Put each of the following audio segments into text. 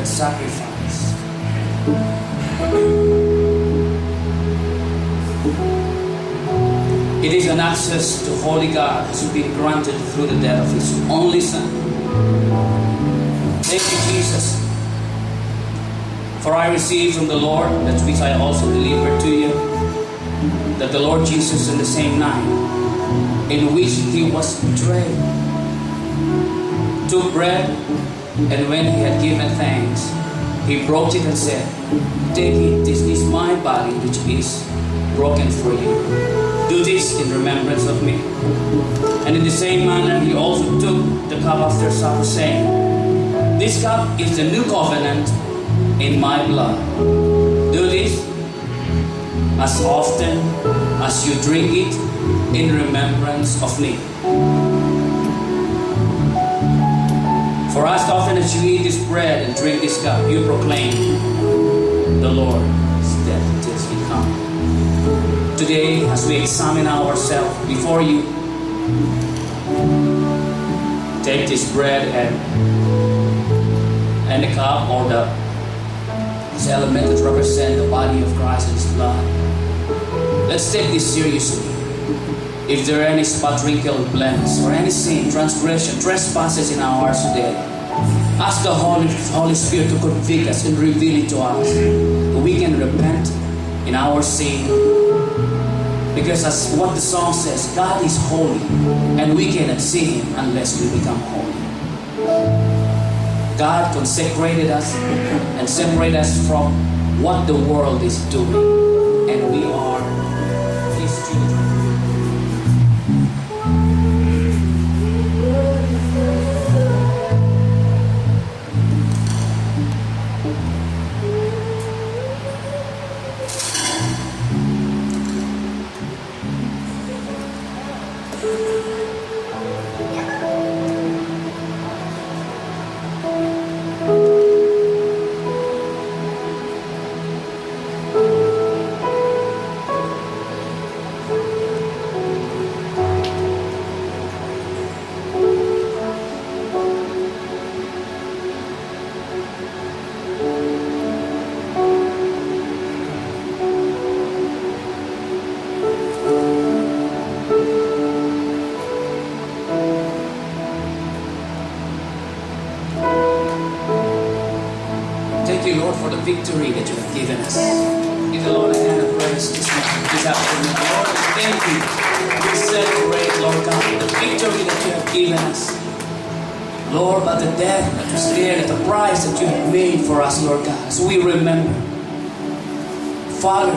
perfect sacrifice. It is an access to holy God has been granted through the death of His only Son. Thank you, Jesus. For I received from the Lord that which I also delivered to you, that the Lord Jesus in the same night in which he was betrayed took bread, and when he had given thanks, he broke it and said, Take it, this is my body which is broken for you. Do this in remembrance of me. And in the same manner, he also took the cup after supper, saying, This cup is the new covenant in my blood. Do this as often as you drink it in remembrance of me. As you eat this bread and drink this cup, you proclaim the Lord is dead until he come. Today, as we examine ourselves before you, take this bread and and the cup or the this element that represent the body of Christ and His blood. Let's take this seriously. If there are any spot, wrinkle, blemish, or any sin, transgression, trespasses in our hearts today, ask the Holy, Holy Spirit to convict us and reveal it to us. We can repent in our sin. Because as what the song says, God is holy, and we cannot see Him unless we become holy. God consecrated us and separated us from what the world is doing, and we are His children. For the victory that you have given us. Give the Lord a hand of praise this morning, this afternoon. Lord, we thank you. We celebrate, Lord God, the victory that you have given us. Lord, by the death that was there, the price that you have made for us, Lord God. So we remember. Father,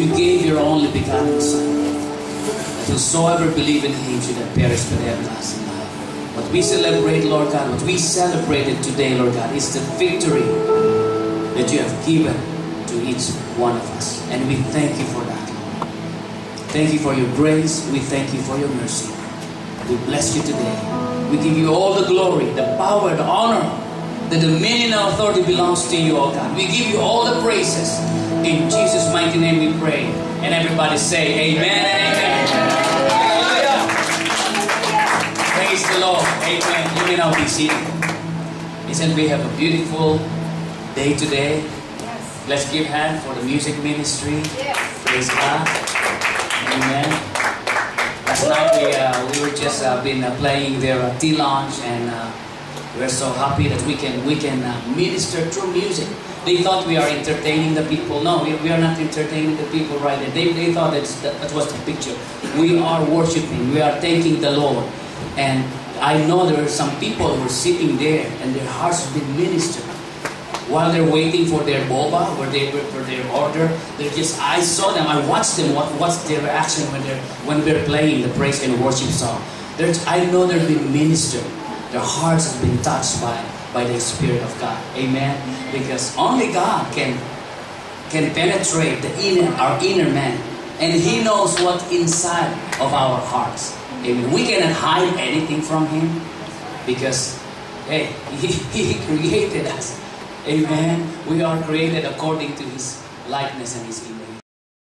you gave your only begotten Son. That whosoever believe in him should not perish but have everlasting life. What we celebrate, Lord God, what we celebrated today, Lord God, is the victory that you have given to each one of us. And we thank you for that, Thank you for your grace. We thank you for your mercy. We bless you today. We give you all the glory, the power, the honor, the dominion and authority belongs to you, oh God. We give you all the praises. In Jesus' mighty name we pray. And everybody say amen amen. Praise the Lord. Amen. You may now be seated. Listen, we have a beautiful day today. Yes. Let's give hand for the music ministry. Yes. Praise God. Amen. Last night we, uh, we were just uh, been uh, playing their uh, tea lounge and uh, we're so happy that we can we can uh, minister through music. They thought we are entertaining the people. No, we, we are not entertaining the people right there. They, they thought that's, that, that was the picture. We are worshiping. We are thanking the Lord. And I know there are some people who are sitting there and their hearts have been ministered while they're waiting for their boba or they for their order they're just i saw them i watched them what, what's their reaction when they're when they're playing the praise and worship song. I know they're being ministered. Their hearts have been touched by by the spirit of god. Amen? Because only god can can penetrate the inner our inner man. And he knows what's inside of our hearts. Amen. We cannot hide anything from him because hey he, he created us Amen. We are created according to His likeness and His image.